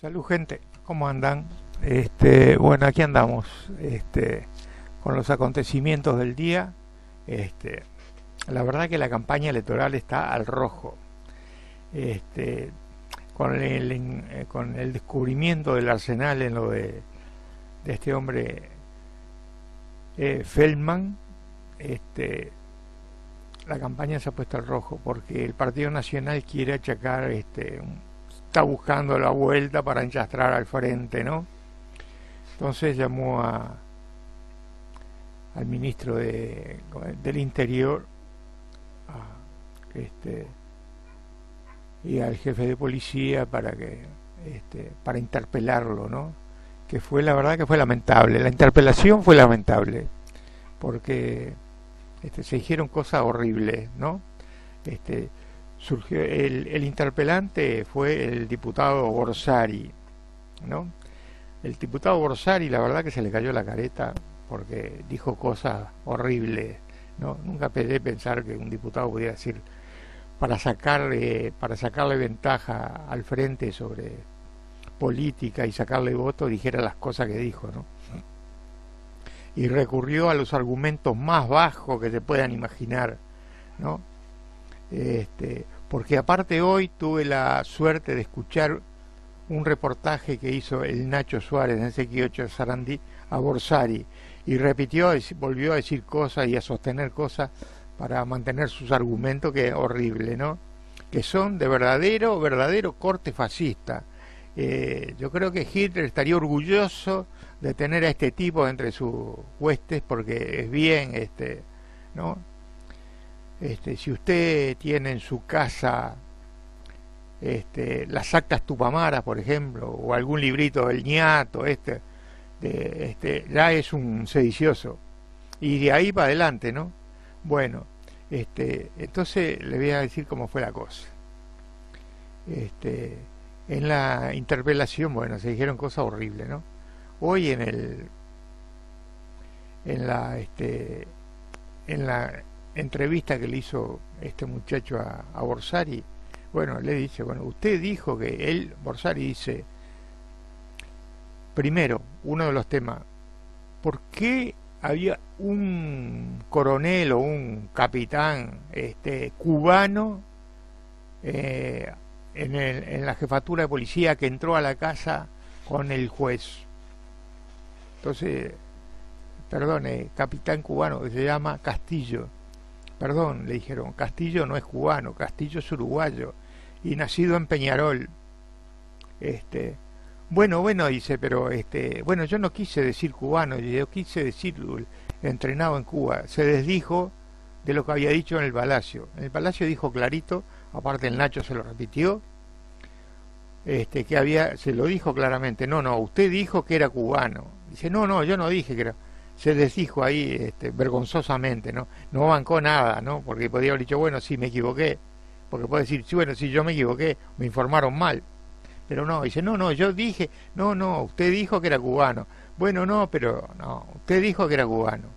Salud gente, ¿cómo andan? Este, bueno, aquí andamos, este, con los acontecimientos del día. Este, la verdad que la campaña electoral está al rojo. Este, con el, eh, con el descubrimiento del arsenal en lo de, este hombre eh, Feldman, este, la campaña se ha puesto al rojo porque el Partido Nacional quiere achacar este, está buscando la vuelta para enchastrar al frente, ¿no? Entonces llamó a, al ministro de, del Interior este, y al jefe de policía para que este, para interpelarlo, ¿no? Que fue la verdad que fue lamentable. La interpelación fue lamentable porque este, se dijeron cosas horribles, ¿no? Este, surgió el, interpelante fue el diputado Borsari, ¿no? El diputado Borsari, la verdad que se le cayó la careta porque dijo cosas horribles, ¿no? Nunca pedí pensar que un diputado pudiera decir para sacarle para sacarle ventaja al frente sobre política y sacarle voto dijera las cosas que dijo, ¿no? Y recurrió a los argumentos más bajos que se puedan imaginar, ¿no? Este, porque aparte hoy tuve la suerte de escuchar un reportaje que hizo el Nacho Suárez en ese 8 Sarandí a Borsari y repitió, volvió a decir cosas y a sostener cosas para mantener sus argumentos que es horrible, ¿no? Que son de verdadero, verdadero corte fascista. Eh, yo creo que Hitler estaría orgulloso de tener a este tipo entre sus huestes porque es bien, este, ¿no? Este, si usted tiene en su casa este, las actas Tupamara, por ejemplo, o algún librito del ñato, este, de, este, ya es un sedicioso. Y de ahí para adelante, ¿no? Bueno, este, entonces le voy a decir cómo fue la cosa. Este, en la interpelación, bueno, se dijeron cosas horribles, ¿no? Hoy en el, en la, este, en la entrevista que le hizo este muchacho a, Borsari, bueno, le dice, bueno, usted dijo que él, Borsari dice, primero, uno de los temas, ¿por qué había un coronel o un capitán este, cubano eh, en, en la jefatura de policía que entró a la casa con el juez? Entonces, perdone, capitán cubano que se llama Castillo Perdón, le dijeron, Castillo no es cubano, Castillo es uruguayo y nacido en Peñarol. Este, bueno, bueno, dice, pero este, bueno, yo no quise decir cubano, yo quise decir entrenado en Cuba. Se desdijo de lo que había dicho en el Palacio. En el Palacio dijo clarito, aparte el Nacho se lo repitió, este, que había, se lo dijo claramente, no, no, usted dijo que era cubano. Dice, no, no, yo no dije que era se desdijo ahí este, vergonzosamente, ¿no? No bancó nada, ¿no? Porque podía haber dicho, bueno, sí, me equivoqué. Porque puede decir, sí, bueno, sí, yo me equivoqué, me informaron mal. Pero no, dice, no, no, yo dije, no, no, usted dijo que era cubano. Bueno, no, pero no, usted dijo que era cubano.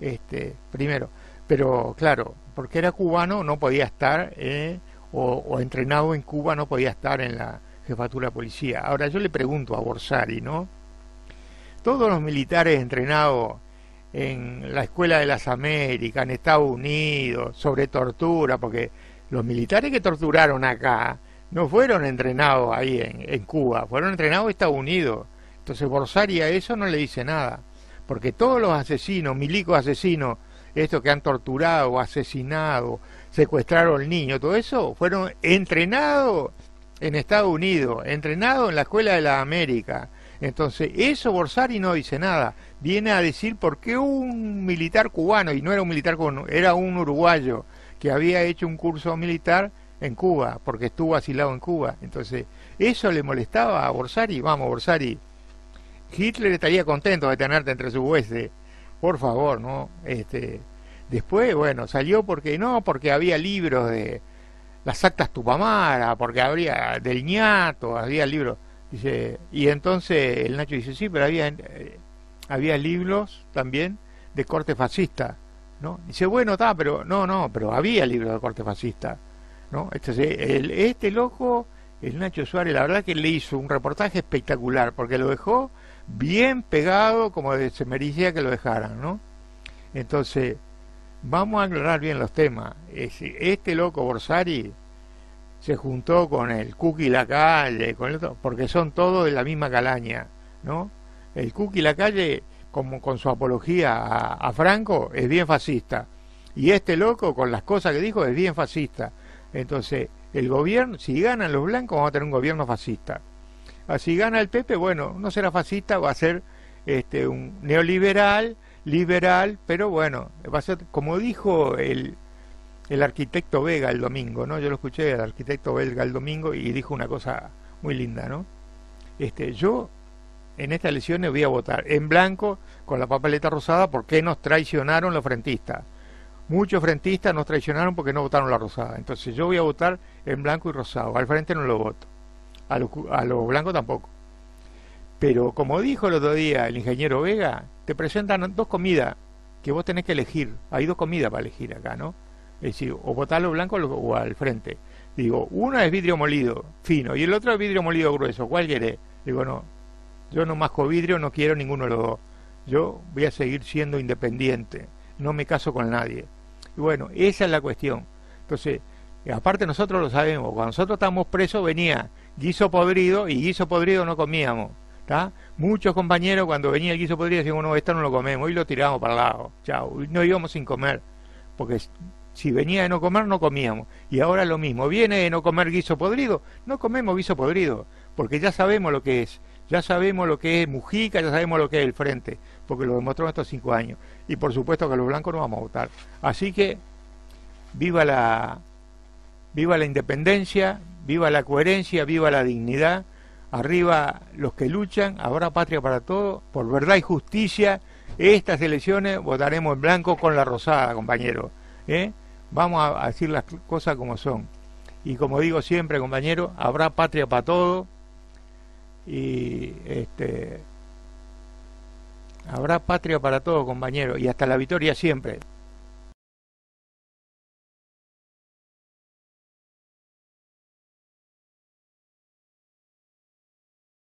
Este, primero, pero claro, porque era cubano no podía estar, eh, o, o entrenado en Cuba no podía estar en la jefatura de policía. Ahora yo le pregunto a Borsari, ¿no? Todos los militares entrenados en la Escuela de las Américas, en Estados Unidos, sobre tortura, porque los militares que torturaron acá no fueron entrenados ahí en, Cuba, fueron entrenados en Estados Unidos. Entonces Borsari a eso no le dice nada, porque todos los asesinos, milicos asesinos, estos que han torturado, asesinado, secuestraron al niño, todo eso, fueron entrenados en Estados Unidos, entrenados en la Escuela de las Américas entonces, eso Borsari no dice nada. Viene a decir por qué un militar cubano, y no era un militar cubano, era un uruguayo que había hecho un curso militar en Cuba, porque estuvo asilado en Cuba. Entonces, eso le molestaba a Borsari. Vamos, Borsari, Hitler estaría contento de tenerte entre sus hueses. Por favor, ¿no? Este, después, bueno, salió porque no, porque había libros de las actas Tupamara, porque habría del ñato, había libros Dice, y entonces el Nacho dice, sí, pero había, eh, había libros también de corte fascista, ¿no? Dice, bueno, está, pero no, no, pero había libros de corte fascista, ¿no? Este, el, este loco el Nacho Suárez, la verdad que le hizo un reportaje espectacular, porque lo dejó bien pegado como se merecía que lo dejaran, ¿no? Entonces, vamos a aclarar bien los temas. Este loco Borsari se juntó con el Cookie La Calle, con porque son todos de la misma calaña, ¿no? El Cookie La Calle, como con su apología a, a Franco, es bien fascista. Y este loco, con las cosas que dijo, es bien fascista. Entonces, el gobierno, si ganan los blancos, vamos a tener un gobierno fascista. Así gana el Pepe, bueno, no será fascista, va a ser este, un neoliberal, liberal, pero bueno, va a ser, como dijo el, el arquitecto Vega el domingo, ¿no? Yo lo escuché al arquitecto Vega el domingo y dijo una cosa muy linda, ¿no? Este, yo en estas elecciones voy a votar en blanco con la papeleta rosada porque nos traicionaron los frentistas. Muchos frentistas nos traicionaron porque no votaron la rosada. Entonces yo voy a votar en blanco y rosado. Al frente no lo voto. A los a lo blancos tampoco. Pero como dijo el otro día el ingeniero Vega, te presentan dos comidas que vos tenés que elegir. Hay dos comidas para elegir acá, ¿no? Es decir, o los blancos o al frente. Digo, una es vidrio molido, fino, y el otro es vidrio molido grueso. ¿Cuál querés? Digo, no, yo no masco vidrio, no quiero ninguno de los dos. Yo voy a seguir siendo independiente no me caso con nadie. Y bueno, esa es la cuestión. Entonces, aparte nosotros lo sabemos, cuando nosotros estábamos presos venía guiso podrido y guiso podrido no comíamos. ¿está? Muchos compañeros cuando venía el guiso podrido decían, bueno, esto no lo comemos y lo tiramos para el lado. Chao, no íbamos sin comer. Porque si venía de no comer, no comíamos. Y ahora lo mismo, viene de no comer guiso podrido, no comemos guiso podrido, porque ya sabemos lo que es. Ya sabemos lo que es Mujica, ya sabemos lo que es el frente, porque lo demostró estos cinco años y por supuesto que los blancos no vamos a votar. Así que viva la, viva la independencia, viva la coherencia, viva la dignidad, arriba los que luchan, ahora patria para todos, por verdad y justicia, estas elecciones votaremos en blanco con la rosada, compañero. ¿eh? Vamos a decir las cosas como son. Y como digo siempre, compañero, habrá patria para todos. Y este Habrá patria para todos, compañeros, y hasta la victoria siempre.